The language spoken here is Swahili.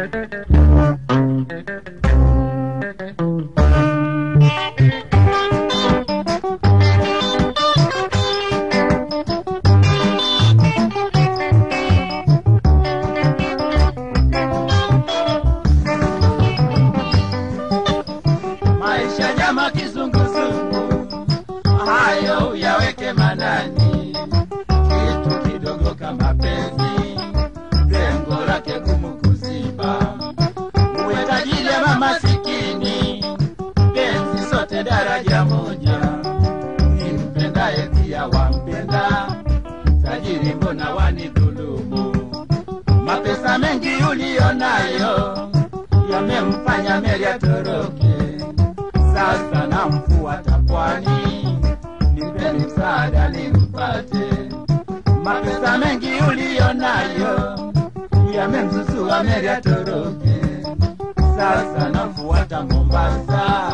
Thank you. na wanidhulumu. Mapesa mengi uliyo nayo yamemfanya meli atoroke, sasa namfuata pwani, nipeni msaada nimpate. Mapesa mengi uliyo nayo meria meli atoroke, sasa namfuata Mombasa.